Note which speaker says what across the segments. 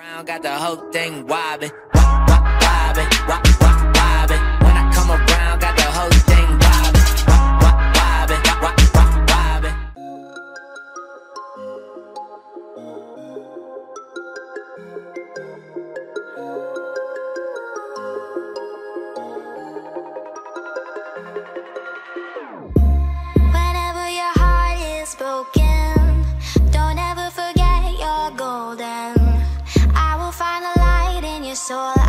Speaker 1: Brown got the whole thing wobbin', wobbing, wobbin', wobbin', wobbin'. When I come around, got the whole
Speaker 2: so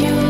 Speaker 2: you.